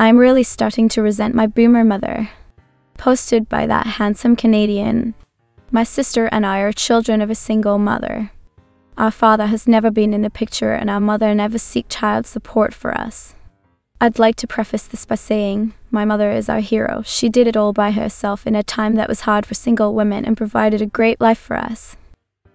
I'm really starting to resent my boomer mother. Posted by that handsome Canadian. My sister and I are children of a single mother. Our father has never been in the picture and our mother never seek child support for us. I'd like to preface this by saying, my mother is our hero. She did it all by herself in a time that was hard for single women and provided a great life for us.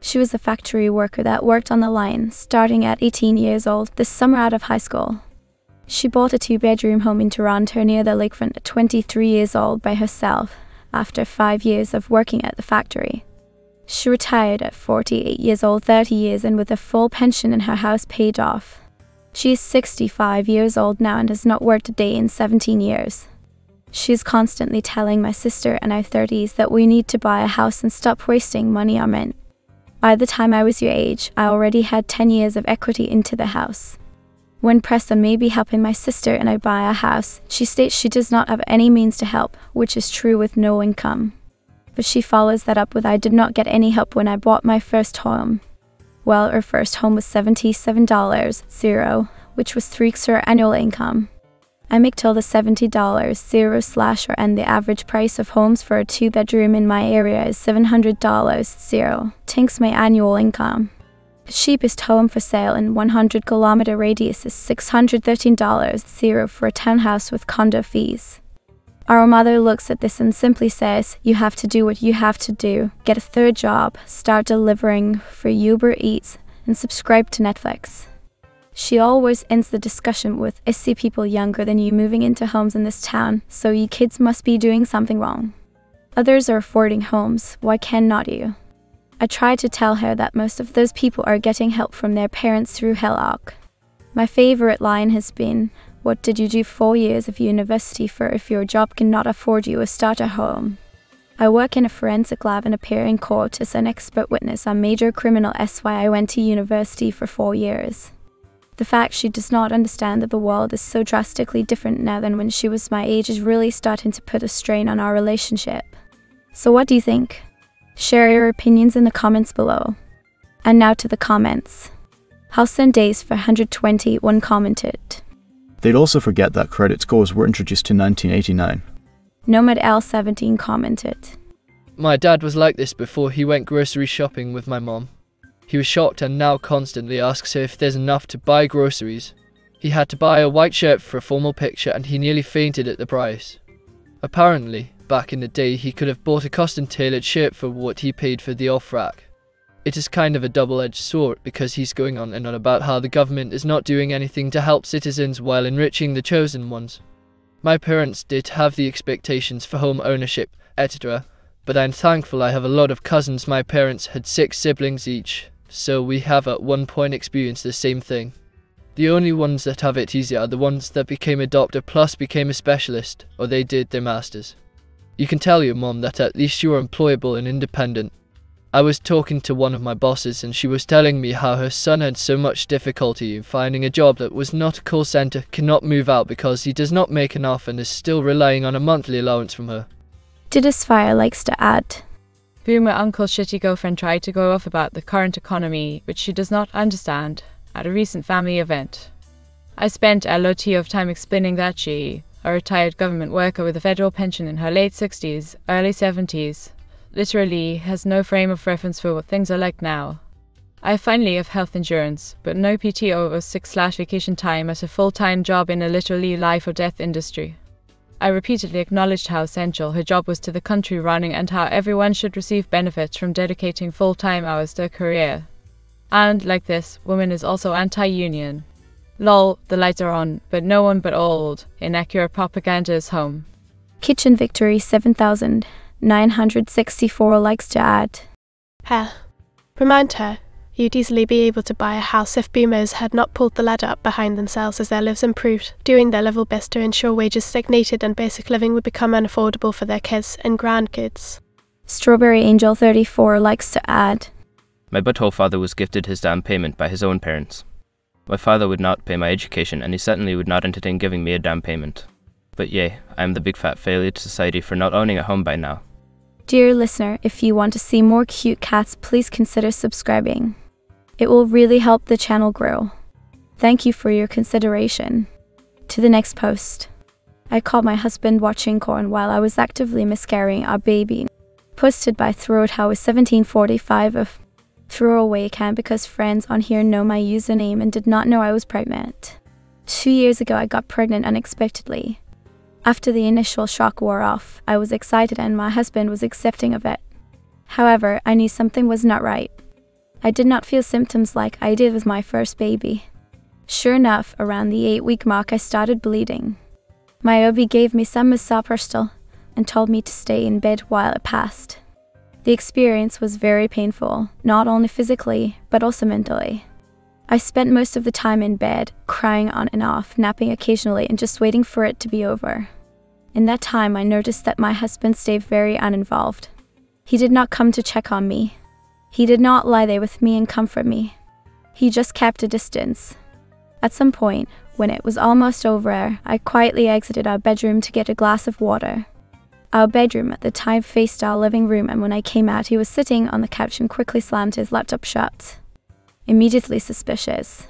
She was a factory worker that worked on the line, starting at 18 years old, this summer out of high school. She bought a two bedroom home in Toronto near the lakefront at 23 years old by herself, after five years of working at the factory. She retired at 48 years old, 30 years, and with a full pension and her house paid off. She is 65 years old now and has not worked a day in 17 years. She is constantly telling my sister and our 30s that we need to buy a house and stop wasting money on rent. By the time I was your age, I already had 10 years of equity into the house. When pressed on maybe helping my sister and I buy a house, she states she does not have any means to help, which is true with no income. But she follows that up with I did not get any help when I bought my first home. Well, her first home was $77, zero, which was three her annual income. I make till the $70, zero slasher, and the average price of homes for a two bedroom in my area is $700, zero, tinks my annual income. The cheapest home for sale in 100 kilometer radius is $613, zero for a townhouse with condo fees. Our mother looks at this and simply says, You have to do what you have to do. Get a third job, start delivering for Uber Eats, and subscribe to Netflix. She always ends the discussion with, I see people younger than you moving into homes in this town, so you kids must be doing something wrong. Others are affording homes, why cannot you? I try to tell her that most of those people are getting help from their parents through HELOC. My favorite line has been, What did you do four years of university for if your job cannot afford you a starter home? I work in a forensic lab and appear in court as an expert witness on major criminal SY. I went to university for four years. The fact she does not understand that the world is so drastically different now than when she was my age is really starting to put a strain on our relationship. So, what do you think? Share your opinions in the comments below. And now to the comments. Halson Days for 121 commented. They'd also forget that credit scores were introduced in 1989. Nomad L17 commented. My dad was like this before he went grocery shopping with my mom. He was shocked and now constantly asks her if there's enough to buy groceries. He had to buy a white shirt for a formal picture and he nearly fainted at the price. Apparently, back in the day, he could have bought a custom tailored shirt for what he paid for the off rack. It is kind of a double edged sword because he's going on and on about how the government is not doing anything to help citizens while enriching the chosen ones. My parents did have the expectations for home ownership, etc., but I'm thankful I have a lot of cousins. My parents had six siblings each, so we have at one point experienced the same thing. The only ones that have it easier are the ones that became a doctor plus became a specialist, or they did their masters. You can tell your mom that at least you are employable and independent. I was talking to one of my bosses and she was telling me how her son had so much difficulty in finding a job that was not a call center, cannot move out because he does not make enough and is still relying on a monthly allowance from her. Didisfire likes to add. Boomer Uncle's shitty girlfriend tried to go off about the current economy, which she does not understand, at a recent family event. I spent a lot of time explaining that she, a retired government worker with a federal pension in her late 60s, early 70s, literally has no frame of reference for what things are like now. I finally have health insurance, but no PTO or sick slash vacation time as a full time job in a literally life or death industry. I repeatedly acknowledged how essential her job was to the country running and how everyone should receive benefits from dedicating full time hours to a career. And, like this, woman is also anti union, Lol, the lights are on, but no one but old. Inaccurate propaganda is home. Kitchen Victory 7964 likes to add. Her. Remind her, you'd easily be able to buy a house if boomers had not pulled the ladder up behind themselves as their lives improved, doing their level best to ensure wages stagnated and basic living would become unaffordable for their kids and grandkids. Strawberry Angel 34 likes to add. My butthole father was gifted his down payment by his own parents. My father would not pay my education, and he certainly would not entertain giving me a down payment. But yea, I am the big fat failure to society for not owning a home by now. Dear listener, if you want to see more cute cats, please consider subscribing. It will really help the channel grow. Thank you for your consideration. To the next post. I caught my husband watching corn while I was actively miscarrying our baby. Posted by Throat House 1745 of throwaway account because friends on here know my username and did not know I was pregnant. Two years ago, I got pregnant unexpectedly. After the initial shock wore off, I was excited and my husband was accepting of it. However, I knew something was not right. I did not feel symptoms like I did with my first baby. Sure enough, around the eight week mark, I started bleeding. My OB gave me some misoprostol and told me to stay in bed while it passed. The experience was very painful, not only physically, but also mentally. I spent most of the time in bed, crying on and off, napping occasionally, and just waiting for it to be over. In that time, I noticed that my husband stayed very uninvolved. He did not come to check on me. He did not lie there with me and comfort me. He just kept a distance. At some point, when it was almost over, I quietly exited our bedroom to get a glass of water. Our bedroom at the time faced our living room, and when I came out, he was sitting on the couch and quickly slammed his laptop shut. Immediately suspicious.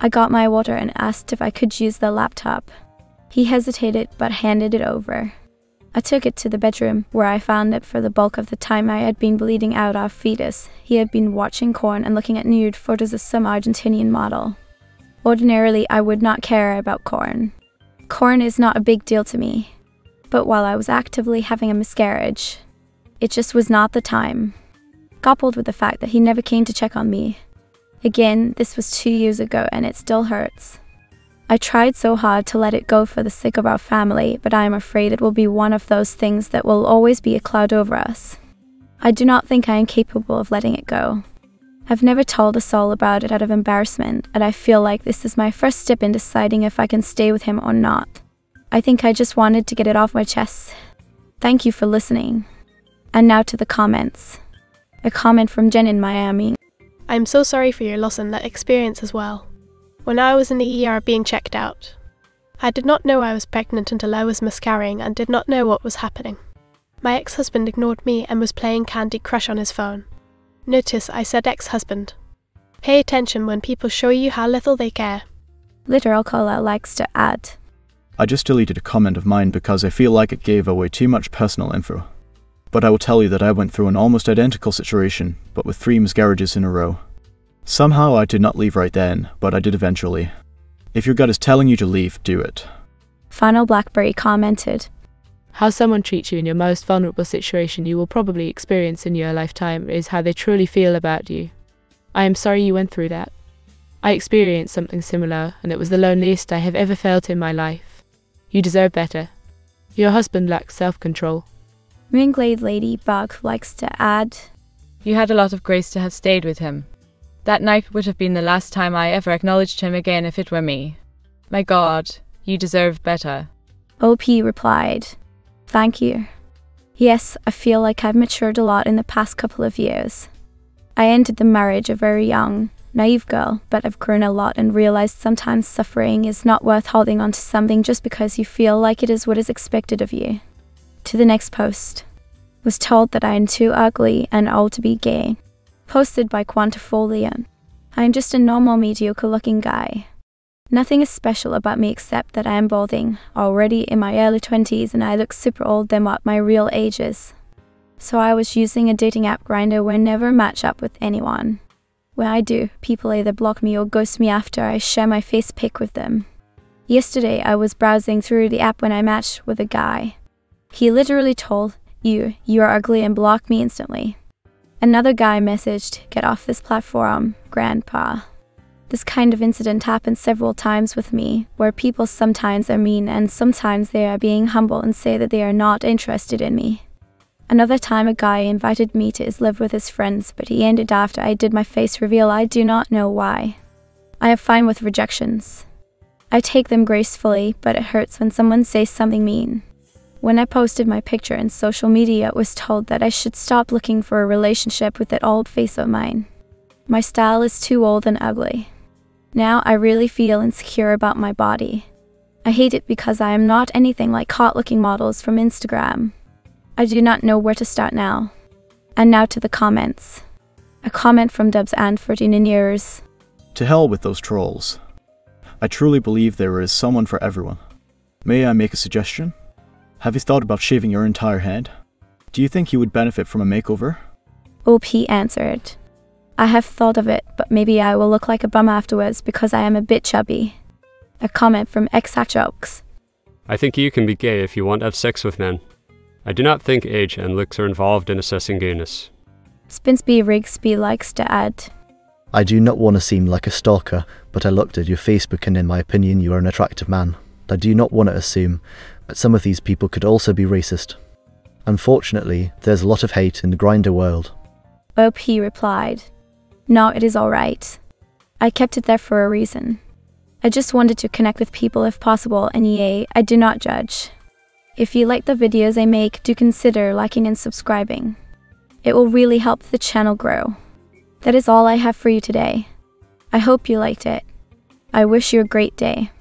I got my water and asked if I could use the laptop. He hesitated but handed it over. I took it to the bedroom, where I found that for the bulk of the time I had been bleeding out our fetus, he had been watching corn and looking at nude photos of some Argentinian model. Ordinarily, I would not care about corn. Corn is not a big deal to me. But while I was actively having a miscarriage, it just was not the time. Coupled with the fact that he never came to check on me. Again, this was two years ago and it still hurts. I tried so hard to let it go for the sake of our family, but I am afraid it will be one of those things that will always be a cloud over us. I do not think I am capable of letting it go. I've never told a soul about it out of embarrassment, and I feel like this is my first step in deciding if I can stay with him or not. I think I just wanted to get it off my chest. Thank you for listening. And now to the comments. A comment from Jen in Miami. I'm so sorry for your loss and that experience as well. When I was in the ER being checked out, I did not know I was pregnant until I was miscarrying and did not know what was happening. My ex husband ignored me and was playing Candy Crush on his phone. Notice I said ex husband. Pay attention when people show you how little they care. Literal Cola likes to add. I just deleted a comment of mine because I feel like it gave away too much personal info. But I will tell you that I went through an almost identical situation, but with three miscarriages in a row. Somehow I did not leave right then, but I did eventually. If your gut is telling you to leave, do it. Final Blackberry commented. How someone treats you in your most vulnerable situation you will probably experience in your lifetime is how they truly feel about you. I am sorry you went through that. I experienced something similar, and it was the loneliest I have ever felt in my life. You deserve better. Your husband lacks self control. Moonglade Ladybug likes to add. You had a lot of grace to have stayed with him. That night would have been the last time I ever acknowledged him again if it were me. My God, you deserve better. OP replied. Thank you. Yes, I feel like I've matured a lot in the past couple of years. I ended the marriage a very young, naive girl, but I've grown a lot and realized sometimes suffering is not worth holding on to something just because you feel like it is what is expected of you. To the next post. Was told that I am too ugly and old to be gay. Posted by Quantifolian. I am just a normal mediocre looking guy. Nothing is special about me except that I am balding, already in my early 20s, and I look super old than what my real age is. So I was using a dating app Grindr where I never match up with anyone. When I do, people either block me or ghost me after I share my face pic with them. Yesterday, I was browsing through the app when I matched with a guy. He literally told you, you are ugly and blocked me instantly. Another guy messaged, get off this platform, grandpa. This kind of incident happens several times with me, where people sometimes are mean and sometimes they are being humble and say that they are not interested in me. Another time, a guy invited me to his live with his friends, but he ended after I did my face reveal. I do not know why. I am fine with rejections. I take them gracefully, but it hurts when someone says something mean. When I posted my picture in social media, it was told that I should stop looking for a relationship with that old face of mine. My style is too old and ugly. Now I really feel insecure about my body. I hate it because I am not anything like hot looking models from Instagram. I do not know where to start now. And now to the comments. A comment from Dubs and 14 years. To hell with those trolls. I truly believe there is someone for everyone. May I make a suggestion? Have you thought about shaving your entire head? Do you think you would benefit from a makeover? OP answered. I have thought of it, but maybe I will look like a bum afterwards because I am a bit chubby. A comment from Exact Jokes. I think you can be gay if you want to have sex with men. I do not think age and looks are involved in assessing gayness. Spinsby Rigsby likes to add. I do not want to seem like a stalker, but I looked at your Facebook and in my opinion you are an attractive man. I do not want to assume, but some of these people could also be racist. Unfortunately, there's a lot of hate in the Grindr world. OP replied. No, it is alright. I kept it there for a reason. I just wanted to connect with people if possible, and yay, I do not judge. If you like the videos I make, do consider liking and subscribing. It will really help the channel grow. That is all I have for you today. I hope you liked it. I wish you a great day.